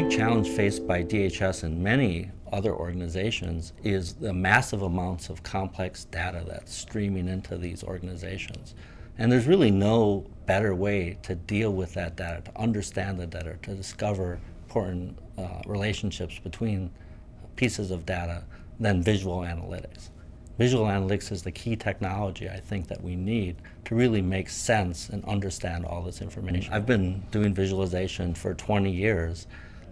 big challenge faced by DHS and many other organizations is the massive amounts of complex data that's streaming into these organizations. And there's really no better way to deal with that data, to understand the data, to discover important uh, relationships between pieces of data than visual analytics. Visual analytics is the key technology I think that we need to really make sense and understand all this information. I've been doing visualization for 20 years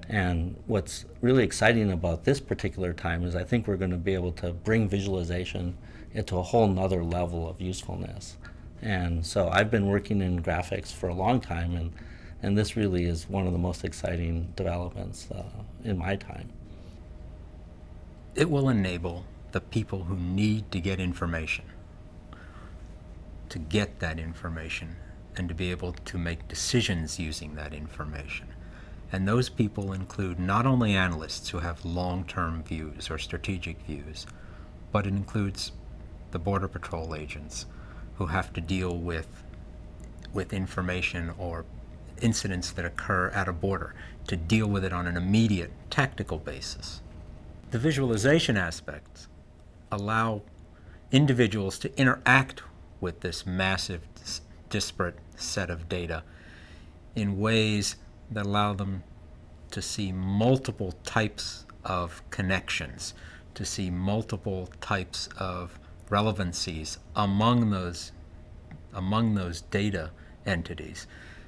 and what's really exciting about this particular time is I think we're going to be able to bring visualization into a whole nother level of usefulness. And so I've been working in graphics for a long time and, and this really is one of the most exciting developments uh, in my time. It will enable the people who need to get information to get that information and to be able to make decisions using that information. And those people include not only analysts who have long-term views or strategic views, but it includes the Border Patrol agents who have to deal with, with information or incidents that occur at a border, to deal with it on an immediate tactical basis. The visualization aspects allow individuals to interact with this massive disparate set of data in ways that allow them to see multiple types of connections, to see multiple types of relevancies among those among those data entities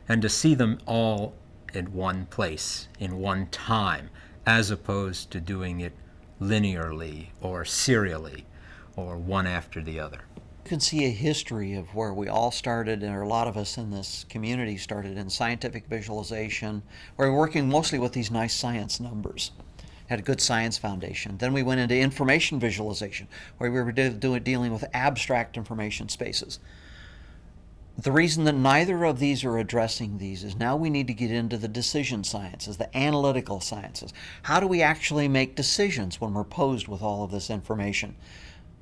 and to see them all in one place in one time as opposed to doing it linearly or serially or one after the other. You can see a history of where we all started, and a lot of us in this community started in scientific visualization, where we're working mostly with these nice science numbers. Had a good science foundation. Then we went into information visualization, where we were dealing with abstract information spaces. The reason that neither of these are addressing these is now we need to get into the decision sciences, the analytical sciences. How do we actually make decisions when we're posed with all of this information?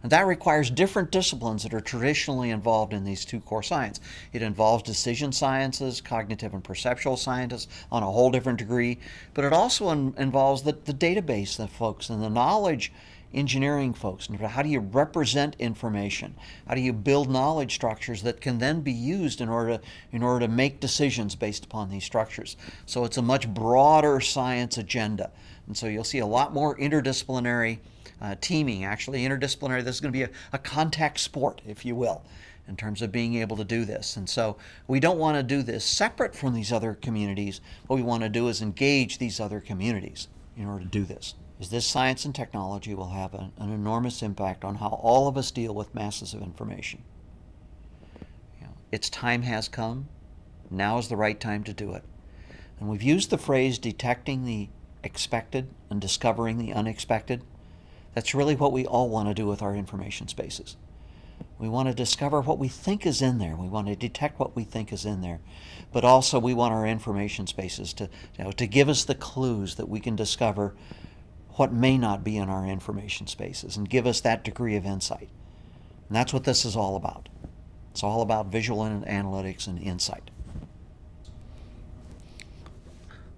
And that requires different disciplines that are traditionally involved in these two core sciences. It involves decision sciences, cognitive and perceptual scientists on a whole different degree, but it also in, involves the, the database the folks and the knowledge engineering folks. How do you represent information? How do you build knowledge structures that can then be used in order to, in order to make decisions based upon these structures? So it's a much broader science agenda. And so you'll see a lot more interdisciplinary uh, teaming, actually interdisciplinary. This is going to be a, a contact sport, if you will in terms of being able to do this. And so we don't want to do this separate from these other communities. What we want to do is engage these other communities in order to do this is this science and technology will have an, an enormous impact on how all of us deal with masses of information. You know, its time has come. Now is the right time to do it. And we've used the phrase detecting the expected and discovering the unexpected. That's really what we all want to do with our information spaces. We want to discover what we think is in there. We want to detect what we think is in there. But also we want our information spaces to, you know, to give us the clues that we can discover what may not be in our information spaces and give us that degree of insight. And that's what this is all about. It's all about visual analytics and insight.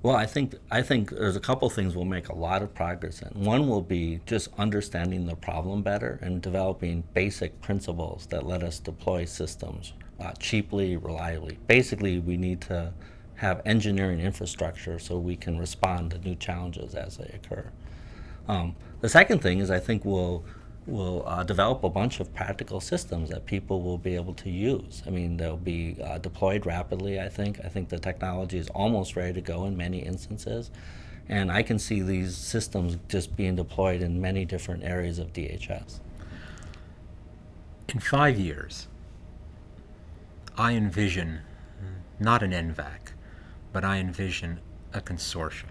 Well, I think I think there's a couple things we'll make a lot of progress in. One will be just understanding the problem better and developing basic principles that let us deploy systems uh, cheaply, reliably. Basically, we need to have engineering infrastructure so we can respond to new challenges as they occur. Um, the second thing is I think we'll will uh, develop a bunch of practical systems that people will be able to use. I mean, they'll be uh, deployed rapidly, I think. I think the technology is almost ready to go in many instances. And I can see these systems just being deployed in many different areas of DHS. In five years, I envision not an NVAC, but I envision a consortium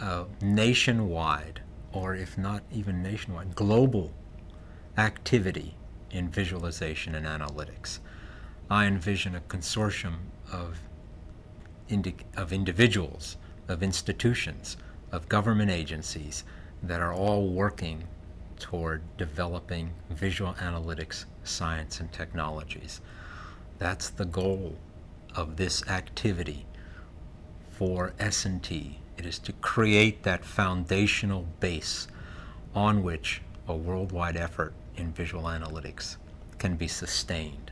uh, nationwide, or if not even nationwide, global activity in visualization and analytics. I envision a consortium of, indi of individuals, of institutions, of government agencies that are all working toward developing visual analytics science and technologies. That's the goal of this activity for S&T It is to create that foundational base on which a worldwide effort in visual analytics can be sustained.